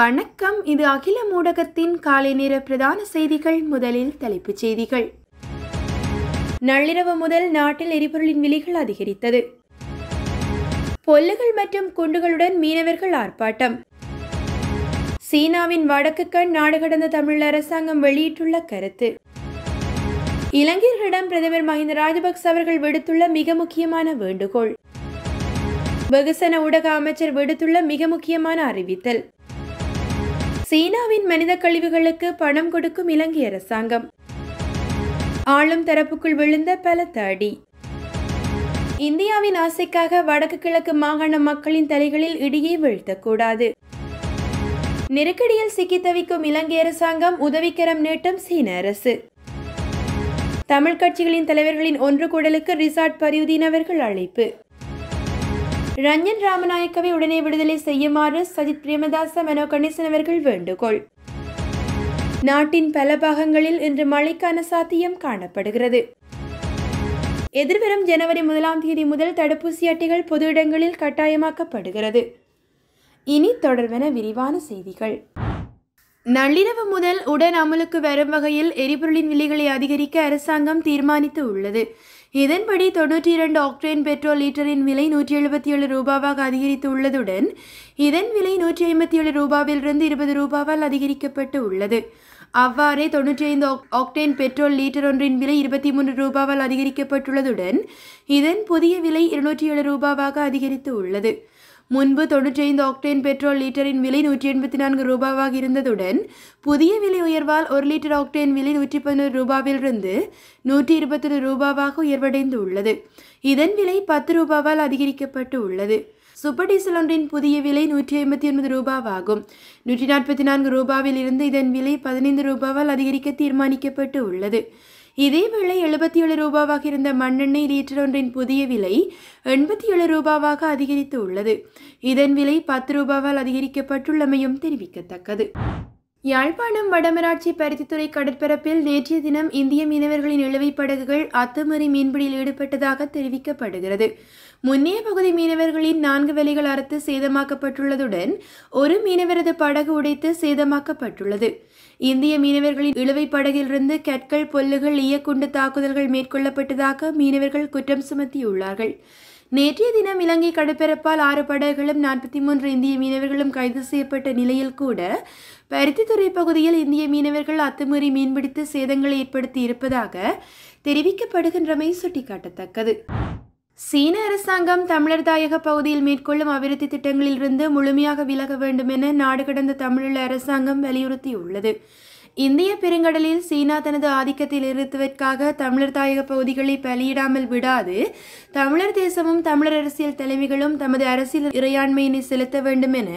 வணக்கம். இது அகில ஊடகத்தின் காலை நேர பிரதான செய்திகள். முதலில் தலைப்புச் செய்திகள். நள்ளிரவு முதல் நாட்டில் எரிபொருளின் விலைகள் அதிகரித்தது. பொல்லுகள் மற்றும் குண்டுகளுடன் மீனவர்கள் ஆர்ப்பாட்டம். சீனாவின் வடக்கு கண் நாடு கடந்த தமிழ் அரசாங்கம் வெளியிட்டுள்ள கருத்து. இலங்கையர்களிடம் பிரதமர் மஹிந்த ராஜபக்ச அவர்கள் விடுத்துள்ள மிக முக்கியமான வேண்டுகோள். வெகுசன ஊடக அமைச்சர் விடுத்துள்ள மிக முக்கியமான அறிவித்தல். சீனாவின் மனித கழிவுகளுக்கு பணம் கொடுக்கும் இலங்கை அரசாங்கம். ஆளும் தரப்புக்குள் விழுந்த பல தடி இந்தியாவின் ஆசைக்காக வடக்கு கிழக்கு மாகாண மக்களின் தலைகளில் இடியை வீழ்த்தக்கூடாது. நெருக்கடியில் சிக்கி தவிக்கும் இலங்கை அரசாங்கம் உதவிக்கரம் நீட்டும் சீன அரசு. தமிழ் கட்சிகளின் தலைவர்களின் ஒன்று கூடலுக்கு ரிசார்ட் பரியுதீன் அவர்கள் அழைப்பு. ரஞ்சன் ராமநாயக்கவை உடனே விடுதலை செய்யுமாறு சஜித் பிரேமதாச மனோ கணேசன் அவர்கள் வேண்டுகோள். நாட்டின் பல பாகங்களில் இன்று மழைக்கான சாத்தியம் காணப்படுகிறது. எதிர்வரும் ஜனவரி முதலாம் தேதி முதல் தடுப்பூசி அட்டைகள் பொது இடங்களில் கட்டாயமாக்கப்படுகிறது. இனி தொடர்வன விரிவான செய்திகள். நள்ளிரவு முதல் உடன் அமலுக்கு வரும் வகையில் எரிபொருளின் விலைகளை அதிகரிக்க அரசாங்கம் தீர்மானித்து உள்ளது. இதன்படி தொன்னூற்றி இரண்டு ஆக்டேன் பெட்ரோல் லீட்டரின் விலை நூற்றி எழுபத்தி ஏழு ரூபாவாக அதிகரித்து உள்ளதுடன் இதன் விலை நூற்றி ஐம்பத்தி ஏழு ரூபாவிலிருந்து இருபது ரூபாவால் அதிகரிக்கப்பட்டு உள்ளது. அவ்வாறே தொன்னூற்றி ஐந்து ஆக்டேன் பெட்ரோல் லீட்டர் ஒன்றின் விலை இருபத்தி மூன்று ரூபாவால் அதிகரிக்கப்பட்டுள்ளதுடன் இதன் புதிய விலை இருநூற்றி ஏழு ரூபாவாக அதிகரித்து உள்ளது. முன்பு தொன்னூற்றி ஐந்து ஆக்டேன் பெட்ரோல் லிட்டரின் விலை நூற்றி எண்பத்தி நான்கு ரூபாவாக இருந்ததுடன் புதிய விலை உயர்வால் ஒரு லிட்டர் ஆக்டேன் விலை நூற்றி பதினோரு ரூபாவிலிருந்து நூற்றி இருபத்தொரு ரூபாவாக உயர்வடைந்து உள்ளது இதன் விலை பத்து ரூபாவால் அதிகரிக்கப்பட்டு உள்ளது சூப்பர் டீசல் ஒன்றின் புதிய விலை நூற்றி ஐம்பத்தி ஒன்பது ரூபாவாகும். நூற்றி நாற்பத்தி நான்கு ரூபாவில் இருந்து இதன் விலை பதினைந்து ரூபாவால் அதிகரிக்க தீர்மானிக்கப்பட்டு உள்ளது இதேவேளை எழுபத்தி ஏழு ரூபாவாக இருந்த மண்ணெண்ணெய் லீட்டர் ஒன்றின் புதிய விலை எண்பத்தி ஏழு ரூபாவாக அதிகரித்து உள்ளது. இதன் விலை பத்து ரூபாவால் அதிகரிக்கப்பட்டுள்ளமையும் தெரிவிக்கத்தக்கது. யாழ்ப்பாணம் வடமராட்சி பருத்தித்துறை கடற்பரப்பில் நேற்றைய தினம் இந்திய மீனவர்களின் இழுவை படகுகள் அத்துமீறி மீன்பிடியில் ஈடுபட்டதாக தெரிவிக்கப்படுகிறது. முன்னைய பகுதி மீனவர்களின் நான்கு வேலைகள் அறுத்து சேதமாக்கப்பட்டுள்ளதுடன் ஒரு மீனவரது படகு உடைத்து சேதமாக்கப்பட்டுள்ளது. இந்திய மீனவர்களின் இழுவைப் படகிலிருந்து கற்கள் பொல்லுகள் ஈயக்குண்டு தாக்குதல்கள் மேற்கொள்ளப்பட்டதாக மீனவர்கள் குற்றம் சுமத்தியுள்ளார்கள். நேற்றைய தினம் இலங்கை கடற்பரப்பால் ஆறு படகுகளும் நாற்பத்தி மூன்று இந்திய மீனவர்களும் கைது செய்யப்பட்ட நிலையில் கூட பருத்தித்துறை பகுதியில் இந்திய மீனவர்கள் அத்துமீறி மீன்பிடித்து சேதங்களை ஏற்படுத்தி இருப்பதாக தெரிவிக்கப்படுகின்றமை சுட்டிக்காட்டத்தக்கது. சீன அரசாங்கம் தமிழர் தாயக பகுதியில் மேற்கொள்ளும் அபிவிருத்தி திட்டங்களிலிருந்து முழுமையாக விலக வேண்டும் என நாடு கடந்த தமிழீழ அரசாங்கம் வலியுறுத்தியுள்ளது. இந்திய பெருங்கடலில் சீனா தனது ஆதிக்கத்தில் நிறுத்துவதற்காக தமிழர் தாயக பகுதிகளை பலியிடாமல் விடாது. தமிழர் தேசமும் தமிழர் அரசியல் தலைமைகளும் தமது அரசியல் இறையாண்மையினை செலுத்த வேண்டும் என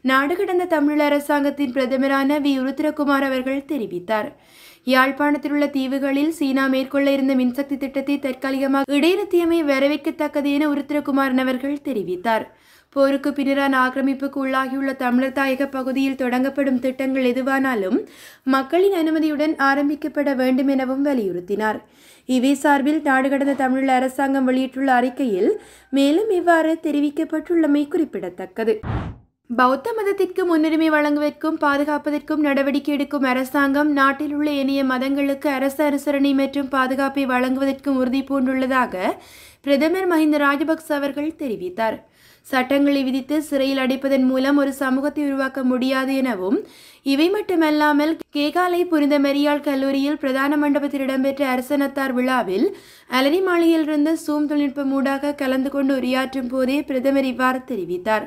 நாடு கடந்த தமிழ் அரசாங்கத்தின் பிரதமரான வி. உருத்திரகுமார் அவர்கள் தெரிவித்தார். யாழ்ப்பாணத்தில் உள்ள தீவுகளில் சீனா மேற்கொள்ள இருந்த மின்சக்தி திட்டத்தை தற்காலிகமாக இடைநிறுத்தியமை வரவேற்கத்தக்கது என உருத்திரகுமாரன் அவர்கள் தெரிவித்தார். போருக்கு பின்னரான ஆக்கிரமிப்புக்கு உள்ளாகியுள்ள தமிழர் தாயக பகுதியில் தொடங்கப்படும் திட்டங்கள் எதுவானாலும் மக்களின் அனுமதியுடன் ஆரம்பிக்கப்பட வேண்டும் எனவும் வலியுறுத்தினார். இவை சார்பில் நாடு கடந்த தமிழ் அரசாங்கம் வெளியிட்டுள்ள அறிக்கையில் மேலும் இவ்வாறு தெரிவிக்கப்பட்டுள்ளமை குறிப்பிடத்தக்கது. பௌத்த மதத்திற்கு முன்னுரிமை வழங்குவதற்கும் பாதுகாப்பதற்கும் நடவடிக்கை எடுக்கும் அரசாங்கம் நாட்டில் உள்ள இணைய மதங்களுக்கு அரசு அனுசரணை மற்றும் பாதுகாப்பை வழங்குவதற்கும் உறுதி பூண்டுள்ளதாக பிரதமர் மஹிந்த ராஜபக்ச அவர்கள் தெரிவித்தார். சட்டங்களை விதித்து சிறையில் அடைப்பதன் மூலம் ஒரு சமூகத்தை உருவாக்க முடியாது எனவும் இவை மட்டுமல்லாமல் கேகாலை புனித மெரியாள் கல்லூரியில் பிரதான மண்டபத்தில் இடம்பெற்ற அரசனத்தார் விழாவில் அலரி மாளிகையிலிருந்து சூம் தொழில்நுட்பம் ஊடாக கலந்து கொண்டு உரையாற்றும் போதே பிரதமர் இவ்வாறு தெரிவித்தார்.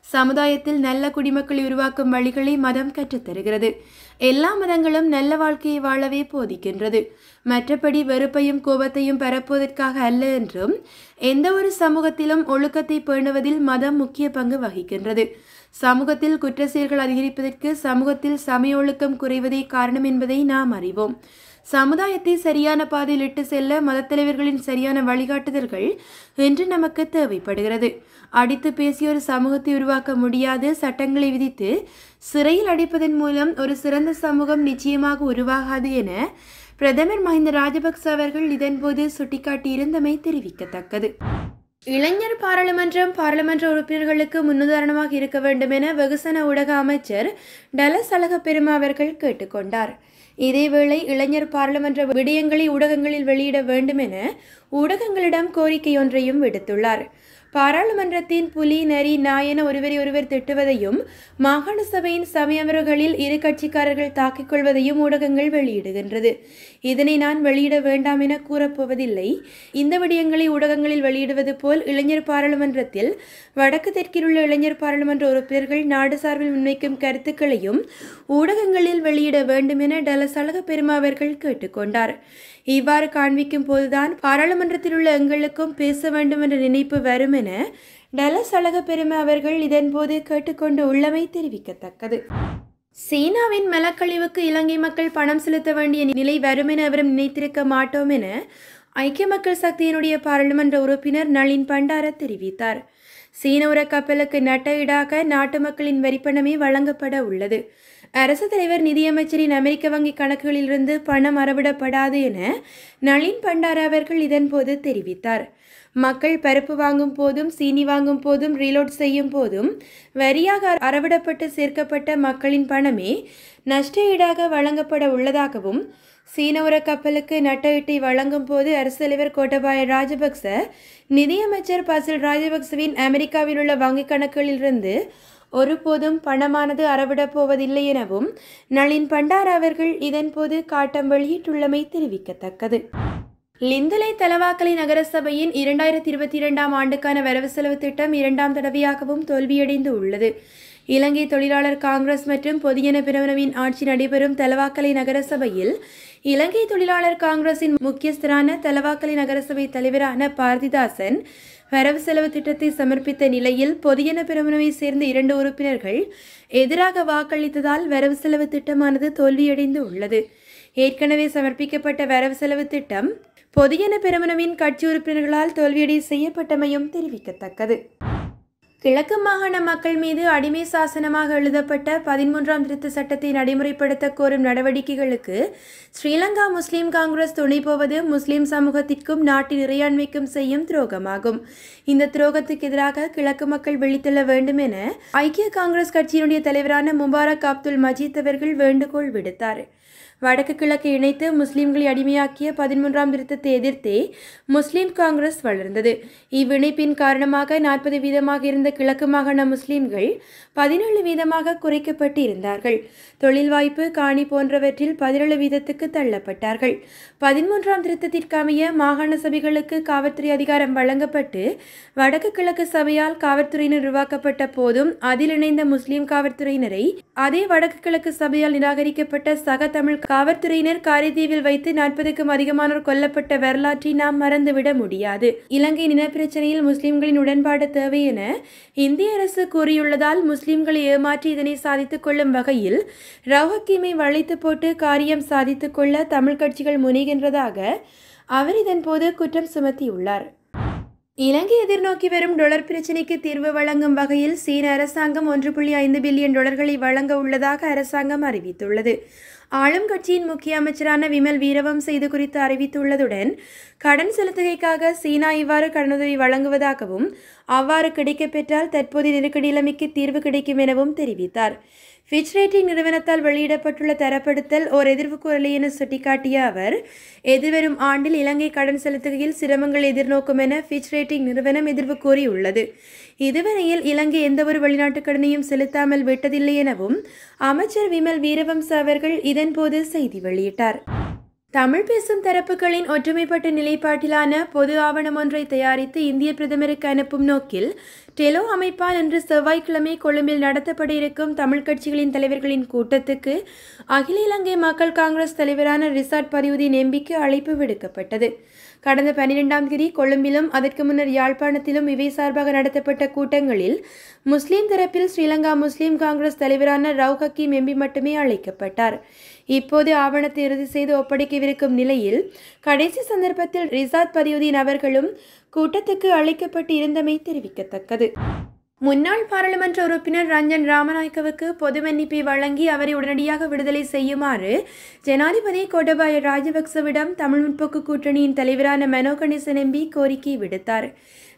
சமுதாயத்தில் நல்ல குடிமக்களை உருவாக்கும் வழிகளை மதம் கற்றுத்தருகிறது. எல்லா மதங்களும் நல்ல வாழ்க்கையை வாழவே போதிக்கின்றது. மற்றபடி வெறுப்பையும் கோபத்தையும் பரப்புவதற்காக அல்ல என்றும் எந்த ஒரு சமூகத்திலும் ஒழுக்கத்தை பேணுவதில் மதம் முக்கிய பங்கு வகிக்கின்றது. சமூகத்தில் குற்ற செயல்கள் அதிகரிப்பதற்கு சமூகத்தில் சமய ஒழுக்கம் குறைவதே காரணம் என்பதை நாம் அறிவோம். சமுதாயத்தை சரியான பாதையில் இட்டு செல்ல மதத்தலைவர்களின் சரியான வழிகாட்டுதல்கள் இன்று நமக்கு தேவைப்படுகிறது. அடித்து பேசி ஒரு சமூகத்தை உருவாக்க முடியாது. சட்டங்களை விதித்து சிறையில் அடைப்பதன் மூலம் ஒரு சிறந்த சமூகம் நிச்சயமாக உருவாகாது என பிரதமர் மஹிந்த ராஜபக்ச அவர்கள் இதன்போது சுட்டிக்காட்டியிருந்தமை தெரிவிக்கத்தக்கது. இளைஞர் பாராளுமன்றம் பாராளுமன்ற உறுப்பினர்களுக்கு முன்னுதாரணமாக இருக்க வேண்டும் என வெகுசன ஊடக அமைச்சர் டலஸ் அழக பெருமா அவர்கள் கேட்டுக்கொண்டார் இதேவேளை இளைஞர் பாராளுமன்ற விடயங்களை ஊடகங்களில் வெளியிட வேண்டும் என ஊடகங்களிடம் கோரிக்கை ஒன்றையும் விடுத்துள்ளார். பாராளுமன்றத்தின் புலி நரி நாயன ஒருவரை ஒருவர் திட்டுவதையும் மாகாண சபையின் சமயவர்களில் இரு கட்சிக்காரர்கள் தாக்கிக் கொள்வதையும் ஊடகங்கள் வெளியிடுகின்றது. இதனை நான் வெளியிட வேண்டாம் என கூறப்போவதில்லை. இந்த விடயங்களை ஊடகங்களில் வெளியிடுவது போல் இளைஞர் பாராளுமன்றத்தில் வடக்கு தெற்கில் உள்ள இளைஞர் பாராளுமன்ற உறுப்பினர்கள் நாடு சார்பில் முன்வைக்கும் கருத்துக்களையும் ஊடகங்களில் வெளியிட வேண்டும் என டலஸ் அழக பெருமா அவர்கள் கேட்டுக்கொண்டார் இவ்வாறு காண்பிக்கும் போதுதான் பாராளுமன்றத்தில் உள்ள எங்களுக்கும் பேச வேண்டும் என்ற நினைப்பு வரும் என டலஸ் அழக பெருமை அவர்கள் இதன்போது கேட்டுக்கொண்டு உள்ளமை தெரிவிக்கத்தக்கது. சீனாவின் மலக்கழிவுக்கு இலங்கை மக்கள் பணம் செலுத்த வேண்டிய நிலை வரும் என அவரும் நினைத்திருக்க மாட்டோம் என ஐக்கிய மக்கள் சக்தியினுடைய பாராளுமன்ற உறுப்பினர் நளின் பண்டார தெரிவித்தார். சீன உர கப்பலுக்கு நட்ட ஈடாக நாட்டு மக்களின் வரிப்பணமே வழங்கப்பட உள்ளது. அரசு தலைவர் நிதியமைச்சரின் அமெரிக்க வங்கி கணக்குகளிலிருந்து பணம் அறவிடப்படாது என நளின் பண்டார அவர்கள் இதன்போது தெரிவித்தார். மக்கள் பருப்பு வாங்கும் போதும் சீனி வாங்கும் போதும் ரீலோட் செய்யும் போதும் வரியாக அறவிடப்பட்டு சேர்க்கப்பட்ட மக்களின் பணமே நஷ்ட ஈடாக வழங்கப்பட உள்ளதாகவும் சீன உர கப்பலுக்கு நட்ட ஈட்டை வழங்கும் போது அரசு தலைவர் கோட்டபாய ராஜபக்ச நிதியமைச்சர் பசில் ராஜபக்சவின் அமெரிக்காவில் உள்ள வங்கிக் கணக்குகளிலிருந்து ஒருபோதும் பணமானது அறவிடப் போவதில்லை எனவும் நளின் பண்டார் அவர்கள் இதன்போது காட்டம் வெளியிட்டுள்ளமை தெரிவிக்கத்தக்கது. லிந்தலை தலவாக்கலை நகரசபையின் இரண்டாயிரத்தி இருபத்தி இரண்டாம் ஆண்டுக்கான வரவு செலவு திட்டம் இரண்டாம் தடவையாகவும் தோல்வியடைந்து உள்ளது. இலங்கை தொழிலாளர் காங்கிரஸ் மற்றும் பொதியன பிரவனவின் ஆட்சி நடைபெறும் தலவாக்கலை நகரசபையில் இலங்கை தொழிலாளர் காங்கிரசின் முக்கியஸ்தரான தலவாக்கலை நகரசபை தலைவரான பாரதிதாசன் வரவு செலவு திட்டத்தை சமர்ப்பித்த நிலையில் பொதியன பிரமுனவை சேர்ந்த இரண்டு உறுப்பினர்கள் எதிராக வாக்களித்ததால் வரவு செலவு திட்டமானது தோல்வியடைந்து உள்ளது. ஏற்கனவே சமர்ப்பிக்கப்பட்ட வரவு செலவு திட்டம் பொதியன பெருமனவின் கட்சி உறுப்பினர்களால் தோல்வியடை செய்யப்பட்டமையும் தெரிவிக்கத்தக்கது. கிழக்கு மாகாண மக்கள் மீது அடிமை சாசனமாக எழுதப்பட்ட பதிமூன்றாம் திருத்த சட்டத்தை நடைமுறைப்படுத்த கோரும் நடவடிக்கைகளுக்கு ஸ்ரீலங்கா முஸ்லீம் காங்கிரஸ் துணை போவது முஸ்லீம் சமூகத்திற்கும் நாட்டின் இறையாண்மைக்கும் செய்யும் துரோகமாகும். இந்த துரோகத்துக்கு எதிராக கிழக்கு மக்கள் வெளித்தள்ள வேண்டும் என ஐக்கிய காங்கிரஸ் கட்சியினுடைய தலைவரான முபாரக் அப்துல் மஜீத் அவர்கள் வேண்டுகோள் விடுத்தார். வடக்கு கிழக்கு இணைத்து முஸ்லிம்களை அடிமையாக்கிய பதிமூன்றாம் திருத்தத்தை எதிர்த்தே முஸ்லிம் காங்கிரஸ் வளர்ந்தது. இவ்விணைப்பின் காரணமாக நாற்பது வீதமாக இருந்த கிழக்கு மாகாண முஸ்லிம்கள் பதினேழு வீதமாக குறைக்கப்பட்டு இருந்தார்கள் தொழில் வாய்ப்பு காணி போன்றவற்றில் பதினேழு வீதத்துக்கு தள்ளப்பட்டார்கள். பதிமூன்றாம் திருத்தத்திற்கமைய மாகாண சபைகளுக்கு காவல்துறை அதிகாரம் வழங்கப்பட்டு வடக்கு கிழக்கு சபையால் காவல்துறையினர் உருவாக்கப்பட்ட போதும் அதில் இணைந்த முஸ்லிம் காவல்துறையினரை அதே வடக்கு கிழக்கு சபையால் நிராகரிக்கப்பட்ட சக தமிழ் காவல்துறையினர் காரைதீவில் வைத்து நாற்பதுக்கும் அதிகமானோர் கொல்லப்பட்ட வரலாற்றை நாம் மறந்துவிட முடியாது. இலங்கை இனப்பிரச்சனையில் முஸ்லிம்களின் உடன்பாடு தேவை என இந்திய அரசு கூறியுள்ளதால் முஸ்லிம்களை ஏமாற்றி இதனை சாதித்துக் கொள்ளும் வகையில் ரவுஹக்கீமை வளைத்து போட்டு காரியம் சாதித்துக் கொள்ள தமிழ் கட்சிகள் முனைகின்றதாக அவர் இதன்போது குற்றம் சுமத்தியுள்ளார். இலங்கை எதிர்நோக்கி வரும் டொலர் பிரச்சினைக்கு தீர்வு வழங்கும் வகையில் சீன அரசாங்கம் ஒன்று புள்ளி ஐந்து பில்லியன் டொலர்களை வழங்க உள்ளதாக அரசாங்கம் அறிவித்துள்ளது. ஆளும் கட்சியின் முக்கிய அமைச்சரான விமல் வீரவம் செய்து குறித்து அறிவித்துள்ளதுடன் கடன் செலுத்துகைக்காக சீனா இவ்வாறு கடனுதவி வழங்குவதாகவும் அவ்வாறு கிடைக்கப்பெற்றால் தற்போதைய நெருக்கடி நிலைமைக்கு தீர்வு கிடைக்கும் எனவும் தெரிவித்தார். ஃபிச் ரேட்டிங் நிறுவனத்தால் வெளியிடப்பட்டுள்ள தரப்படுத்தல் ஓர் எதிர்வு குரலை என சுட்டிக்காட்டிய அவர் எதிர்வரும் ஆண்டில் இலங்கை கடன் செலுத்துகையில் சிரமங்கள் எதிர்நோக்கும் என ஃபிச் ரேட்டிங் நிறுவனம் எதிர்வு கூறியுள்ளது. இதுவரையில் இலங்கை எந்தவொரு வெளிநாட்டு கடனையும் செலுத்தாமல் விட்டதில்லை எனவும் அமைச்சர் விமல் வீரவம்ச அவர்கள் இதன்போது செய்தி வெளியிட்டார். தமிழ் பேசும் தரப்புகளின் ஒற்றுமைப்பட்ட நிலைப்பாட்டிலான பொது ஆவணம் ஒன்றை தயாரித்து இந்திய பிரதமருக்கு அனுப்பும் நோக்கில் டெலோ அமைப்பால் இன்று செவ்வாய்க்கிழமை கொழும்பில் நடத்தப்பட இருக்கும் தமிழ் கட்சிகளின் தலைவர்களின் கூட்டத்துக்கு அகில இலங்கை மக்கள் காங்கிரஸ் தலைவரான ரிசார்ட் பதிவுதீன் எம்பிக்கு அழைப்பு விடுக்கப்பட்டது. கடந்த பன்னிரெண்டாம் தேதி கொழும்பிலும் அதற்கு முன்னர் யாழ்ப்பாணத்திலும் இவை சார்பாக நடத்தப்பட்ட கூட்டங்களில் முஸ்லீம் தரப்பில் ஸ்ரீலங்கா முஸ்லீம் காங்கிரஸ் தலைவரான ரவு ஹக்கீம் எம்பி மட்டுமே அழைக்கப்பட்டார். இப்போது ஆவணத்தை இறுதி செய்து ஒப்படைக்கவிருக்கும் நிலையில் கடைசி சந்தர்ப்பத்தில் ரிசாத் பதியுதீன் அவர்களும் கூட்டத்துக்கு அழைக்கப்பட்டு இருந்தமை தெரிவிக்கத்தக்கது. முன்னாள் பாராளுமன்ற உறுப்பினர் ரஞ்சன் ராமநாயக்கவுக்கு பொது மன்னிப்பை வழங்கி அவரை உடனடியாக விடுதலை செய்யுமாறு ஜனாதிபதி கோட்டபாய ராஜபக்சவிடம் தமிழ் முற்போக்கு கூட்டணியின் தலைவரான மனோ கணேசன் எம்பி கோரிக்கை விடுத்தார்.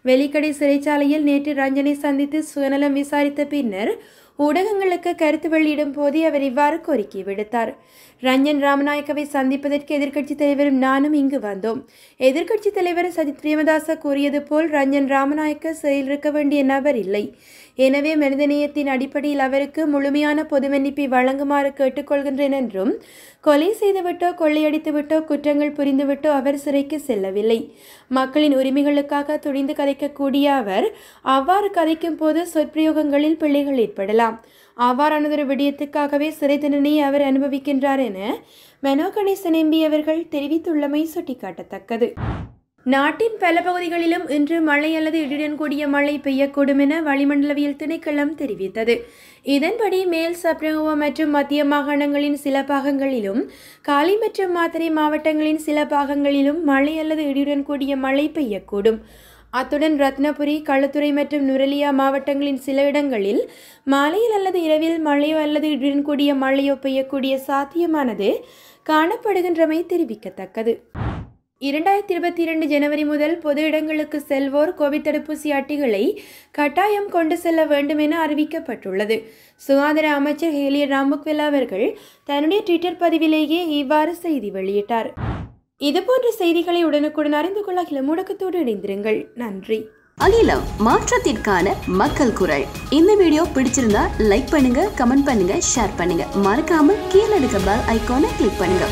வெலிக்கடை சிறைச்சாலையில் நேற்று ரஞ்சனை சந்தித்து சுயநலம் விசாரித்த பின்னர் ஊடகங்களுக்கு கருத்து வெளியிடும் போதே அவர் இவ்வாறு கோரிக்கை விடுத்தார். ரஞ்சன் ராமநாயக்கவை சந்திப்பதற்கு எதிர்க்கட்சித் தலைவரும் நானும் இங்கு வந்தோம். எதிர்க்கட்சித் தலைவர் சஜித் பிரேமதாச கூறியது போல் ரஞ்சன் ராமநாயக்க சிறையில் இருக்க வேண்டிய நபர் இல்லை. எனவே மனிதநேயத்தின் அடிப்படையில் அவருக்கு முழுமையான பொது மன்னிப்பை வழங்குமாறு கேட்டுக்கொள்கின்றேன் என்றும் கொலை செய்துவிட்டோ கொள்ளையடித்துவிட்டோ குற்றங்கள் புரிந்துவிட்டோ அவர் சிறைக்கு செல்லவில்லை. மக்களின் உரிமைகளுக்காக துணிந்து கதைக்கக்கூடிய அவர் அவ்வாறு கதைக்கும் போது சொற்பிரயோகங்களில் பிள்ளைகள் ஏற்படலாம். அவ்வாறானதொரு விடயத்துக்காகவே சிறை தண்டனையை அவர் அனுபவிக்கின்றார் என மெனோ கணேசன் எம்பி அவர்கள் தெரிவித்துள்ளமை சுட்டிக்காட்டத்தக்கது. நாட்டின் பல பகுதிகளிலும் இன்று மழை அல்லது இடியுடன் கூடிய மழை பெய்யக்கூடும் என வளிமண்டலவியல் திணைக்களம் தெரிவித்தது. இதன்படி மேல் சப்ரகுவா மற்றும் மத்திய மாகாணங்களின் சில பாகங்களிலும் காலி மற்றும் மாத்தறை மாவட்டங்களின் சில பாகங்களிலும் மழை அல்லது இடியுடன் கூடிய மழை பெய்யக்கூடும். அத்துடன் ரத்னபுரி களுத்துறை மற்றும் நுரலியா மாவட்டங்களின் சில இடங்களில் மாலையில் அல்லது இரவில் மழையோ அல்லது இடியுடன் கூடிய மழையோ பெய்யக்கூடிய சாத்தியமானது காணப்படுகின்றமை தெரிவிக்கத்தக்கது. இரண்டாயிரத்தி இருபத்தி இரண்டு ஜனவரி முதல் பொது இடங்களுக்கு செல்வோர் கோவிட் தடுப்பூசி அட்டைகளை கட்டாயம் கொண்டு செல்ல வேண்டும் என அறிவிக்கப்பட்டுள்ளது. சுகாதார அமைச்சர் ஹேலியர் ராமுக்வெல்லா அவர்கள் தன்னுடைய ட்விட்டர் பதிவிலேயே இவ்வாறு செய்தி வெளியிட்டார். இதுபோன்ற செய்திகளை உடனுக்குடன் அறிந்து கொள்ள அகில முடக்கத்தோடு இணைந்திருங்கள். நன்றி. அகிலம் மாற்றத்திற்கான மக்கள் குரல். இந்த வீடியோ பிடிச்சிருந்தா லைக் பண்ணுங்க கமெண்ட் பண்ணுங்க ஷேர் பண்ணுங்க. மறக்காம கீழே இருக்க பெல் ஐக்கானை கிளிக் பண்ணுங்க.